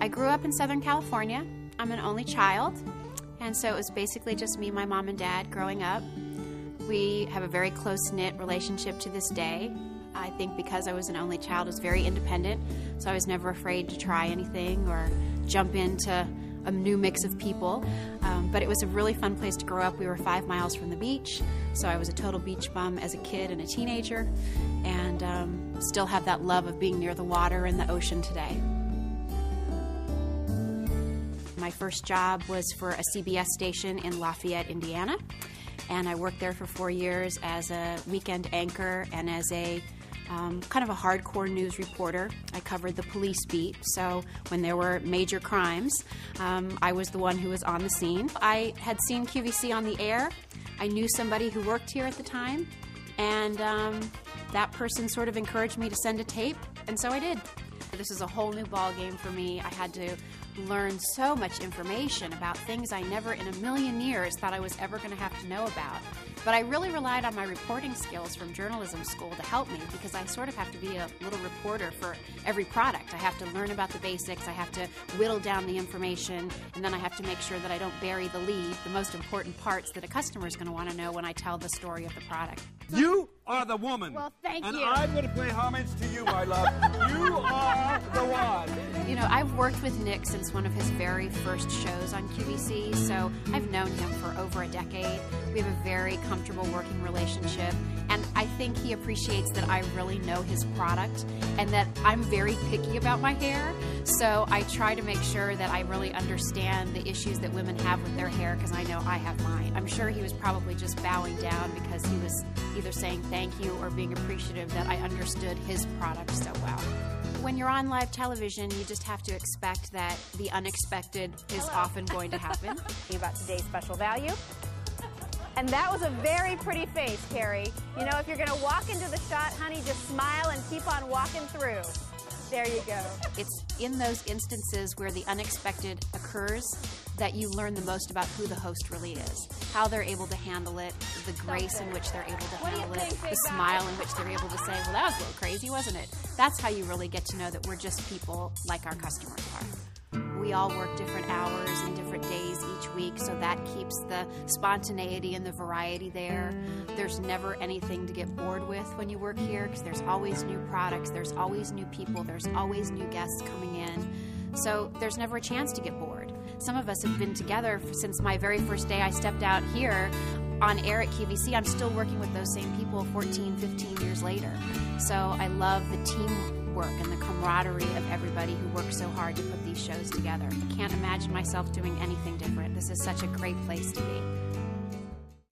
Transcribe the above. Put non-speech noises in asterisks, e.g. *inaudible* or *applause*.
I grew up in Southern California. I'm an only child, and so it was basically just me, my mom, and dad growing up. We have a very close knit relationship to this day. I think because I was an only child, I was very independent, so I was never afraid to try anything or jump into a new mix of people. Um, but it was a really fun place to grow up. We were five miles from the beach, so I was a total beach bum as a kid and a teenager, and um, still have that love of being near the water and the ocean today. My first job was for a CBS station in Lafayette, Indiana, and I worked there for four years as a weekend anchor and as a um, kind of a hardcore news reporter. I covered the police beat, so when there were major crimes, um, I was the one who was on the scene. I had seen QVC on the air. I knew somebody who worked here at the time, and um, that person sort of encouraged me to send a tape, and so I did. This is a whole new ball game for me. I had to learn so much information about things I never in a million years thought I was ever going to have to know about. But I really relied on my reporting skills from journalism school to help me because I sort of have to be a little reporter for every product. I have to learn about the basics, I have to whittle down the information, and then I have to make sure that I don't bury the lead, the most important parts that a customer is going to want to know when I tell the story of the product. You are the woman. Well, thank and you. And I'm going to pay homage to you, my love. you are *laughs* one. You know, I've worked with Nick since one of his very first shows on QVC, so I've known him for over a decade. We have a very comfortable working relationship, and I think he appreciates that I really know his product and that I'm very picky about my hair. So I try to make sure that I really understand the issues that women have with their hair because I know I have mine. I'm sure he was probably just bowing down because he was either saying thank you or being appreciative that I understood his product so well. When you're on live television, you just have to expect that the unexpected is Hello. often going to happen. *laughs* about today's special value. And that was a very pretty face, Carrie. You know, if you're going to walk into the shot, honey, just smile and keep on walking through. There you go. It's in those instances where the unexpected occurs that you learn the most about who the host really is, how they're able to handle it, the grace in which they're able to What handle it, the smile in which they're able to say, well, that was a little crazy, wasn't it? That's how you really get to know that we're just people like our customers are. We all work different hours and different days each week, so that keeps the spontaneity and the variety there. There's never anything to get bored with when you work here because there's always new products, there's always new people, there's always new guests coming in. So there's never a chance to get bored. Some of us have been together since my very first day I stepped out here on air at QVC. I'm still working with those same people 14, 15 years later. So I love the teamwork and the camaraderie of everybody who works so hard to put these shows together. I can't imagine myself doing anything different. This is such a great place to be.